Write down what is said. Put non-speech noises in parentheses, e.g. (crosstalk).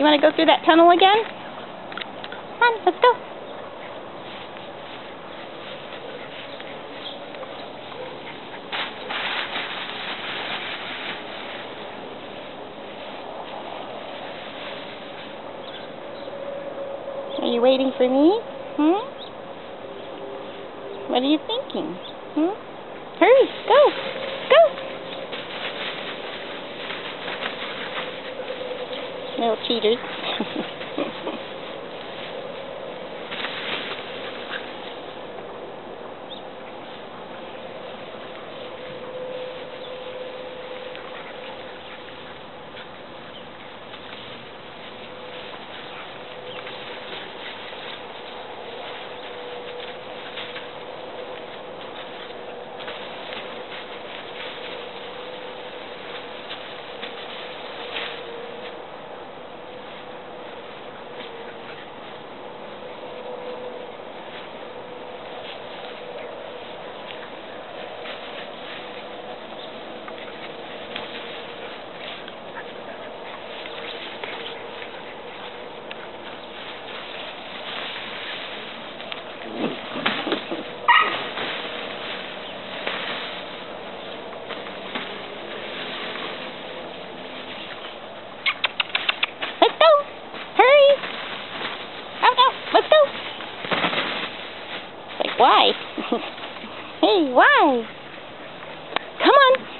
You want to go through that tunnel again? Let's go. Are you waiting for me? Hmm? What are you thinking? Hmm? Hurry, go, go. Little cheaters. (laughs) why? (laughs) hey, why? Come on.